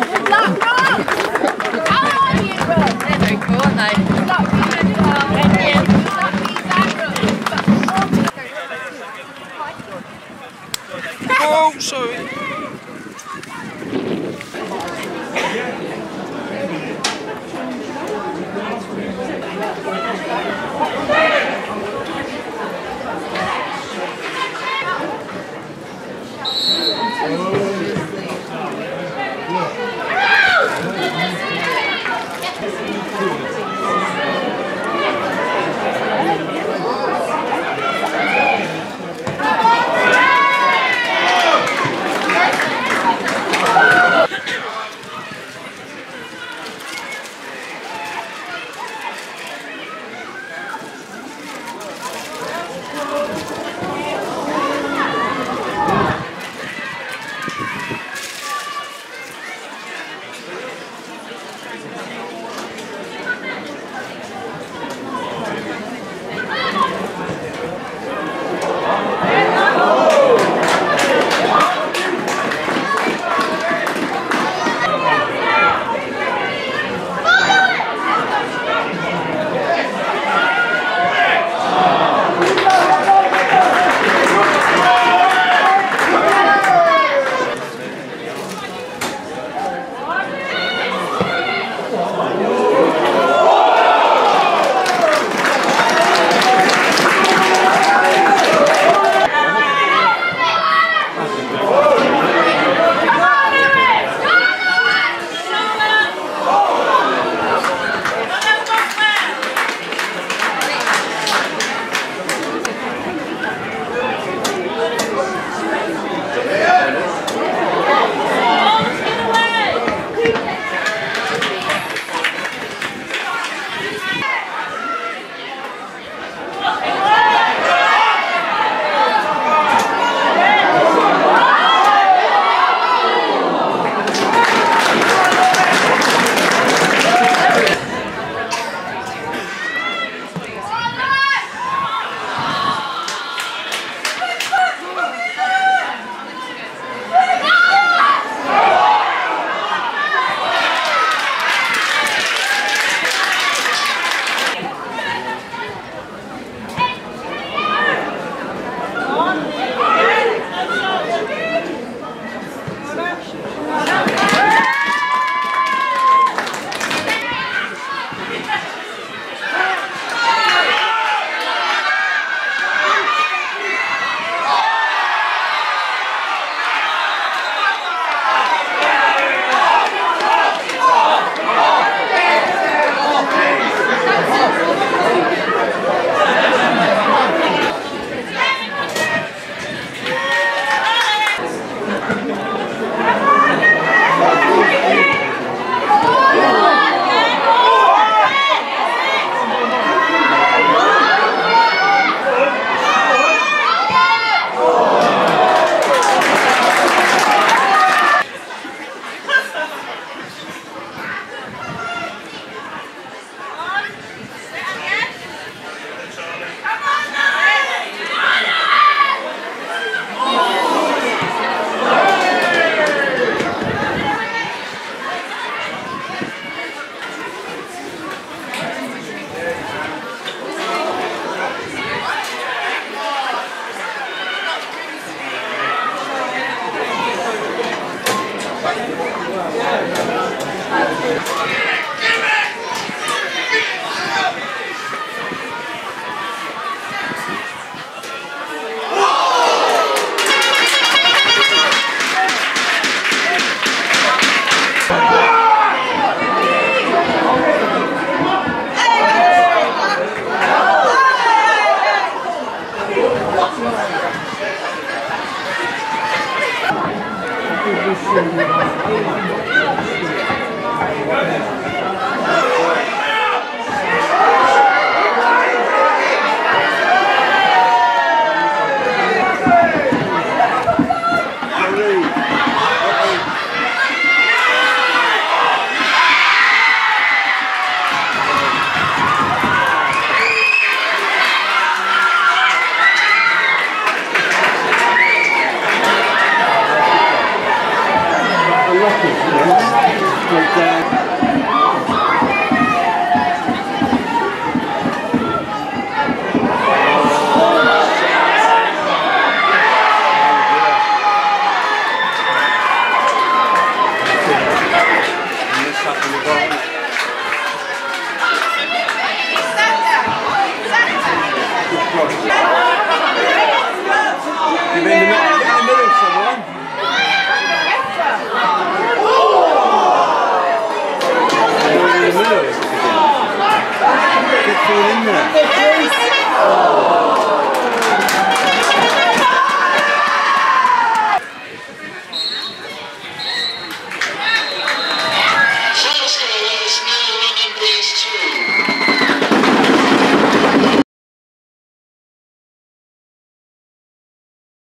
Black Rock! How are you, bro? They're very cool, aren't they? Thank you. effective. You know? But, uh, Thank you. Ana.